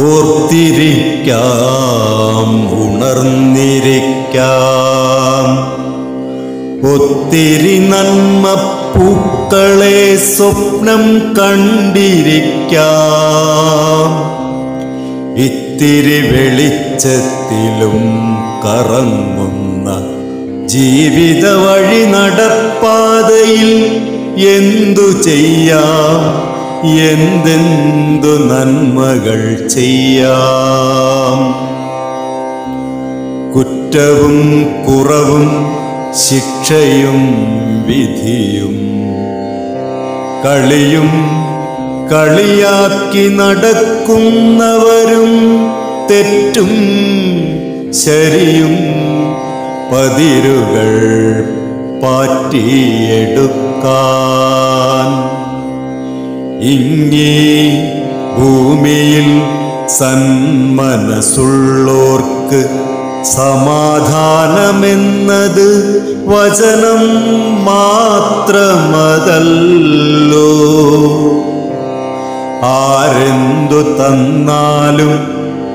ഓർത്തിരിക്കാം ഉണർന്നിരിക്കാം. ഒത്തിരി നന്മ പൂക്കളെ സ്വപ്നം കണ്ടിരിക്കാം. ഇത്തിരി വെളിച്ചത്തിലും കറങ്ങുന്ന ജീവിത വഴി നടപ്പാതയിൽ എന്തു ചെയ്യാം? എന്തെന്തു നന്മകൾ ചെയ്യാം? കുറ്റവും കുറവും ശിക്ഷയും വിധിയും കളിയും കളിയാക്കി നടക്കുന്നവരും തെറ്റും ശരിയും പതിരുകൾ പാറ്റിയെടുക്കാൻ ഇങ്ങീ ഭൂമിയിൽ സന്മനസ്സുള്ളോർക്ക് സമാധാനമെന്നത് വചനം മാത്രമതല്ലോ. ആരെന്തു തന്നാലും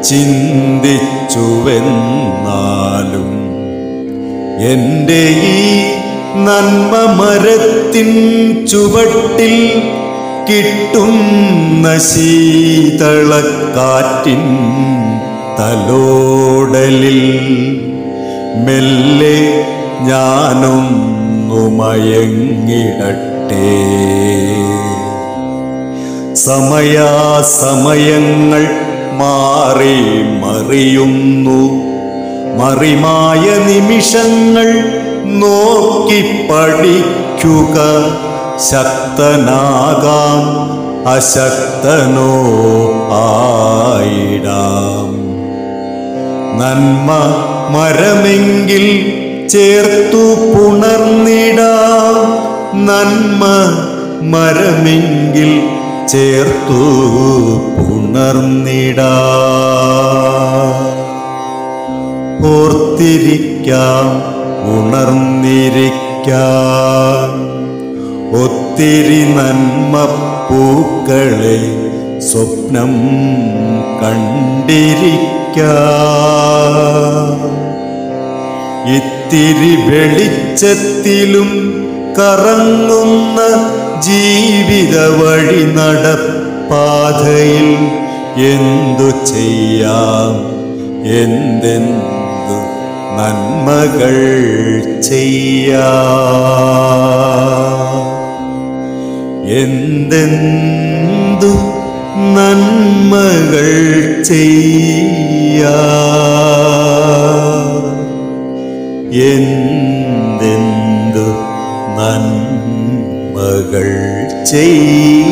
ചിന്തിച്ചുവെന്നാലും എന്റെ ഈ നന്മ മരത്തിൻ ചുവട്ടിൽ കിട്ടുന്ന ശീതളക്കാറ്റിൻ തലോടലിൽ മെല്ലെ ഞാനൊന്നു മയങ്ങിടട്ടെ. സമയാസമയങ്ങൾ മാറി മറിയുന്നു. മറിമായ നിമിഷങ്ങൾ നോക്കി പഠിക്കുക. ശക്തനാകാം അശക്തനോ ആയിടാം. നന്മ മരമെങ്കിൽ ചേർത്തു പുണർന്നിടാം. നന്മ മരമെങ്കിൽ ചേർത്തു പുണർന്നിടാം. ഓർത്തിരിക്കാം ഉണർന്നിരിക്കാം. ഒത്തിരി നന്മ പൂക്കളെ സ്വപ്നം കണ്ടിരിക്ക. ഇത്തിരി വെളിച്ചത്തിലും കറങ്ങുന്ന ജീവിത വഴി നടപ്പാതയിൽ എന്തു ചെയ്യാം? എന്തെന്തു നന്മകൾ ചെയ്യാം? എന്തെന്തു നന്മകൾ ചെയ്യാം? എന്തെന്തു നന്മകൾ ചെയ്യാം